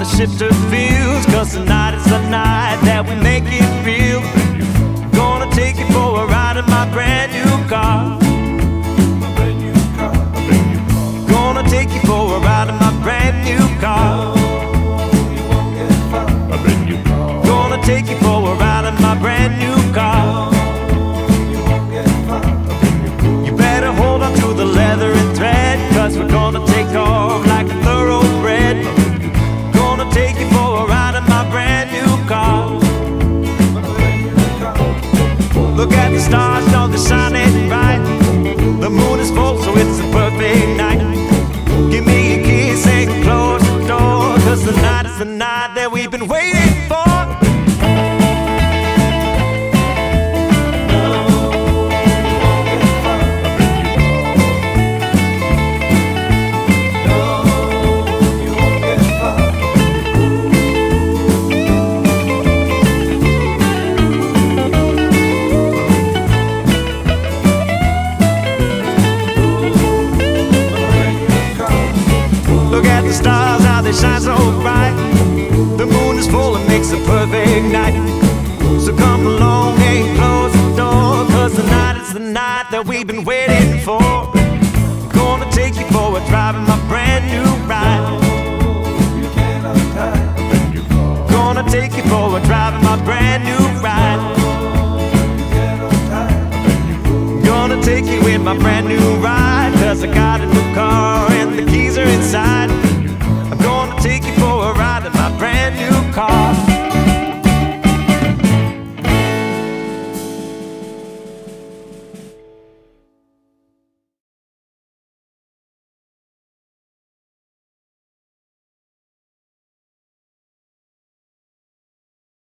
the shifter feels Cause tonight is the night that we make it real Gonna take you for a ride in my brand new car. Gonna take you for a ride in my brand new car. Gonna take you for a ride in my brand new car. Been waiting for. Look at the stars, how they shine so bright. Perfect night. So come along and close the door, cause the night is the night that we've been waiting for. Gonna take you for a drive in my brand new ride. Gonna take you for a drive in my brand new ride. Gonna take you in my brand new ride,